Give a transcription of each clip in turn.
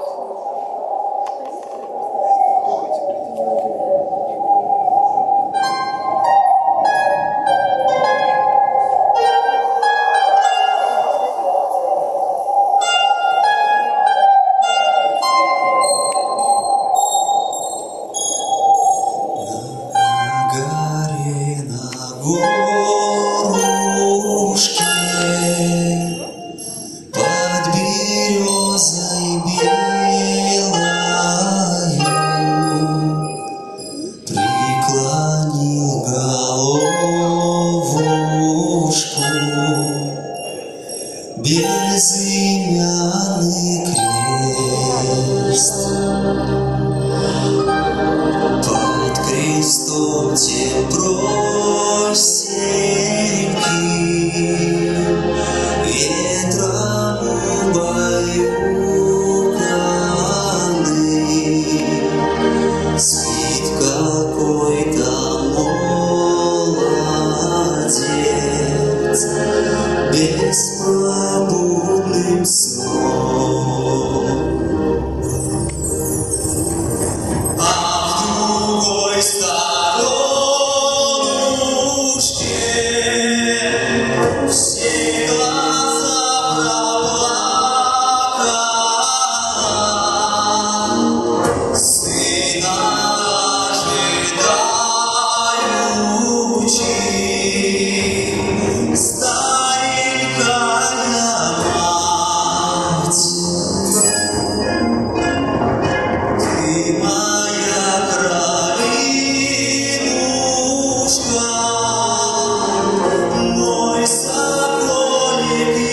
Oh. Безымянный крест. Под крестом те Deus.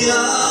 Yeah.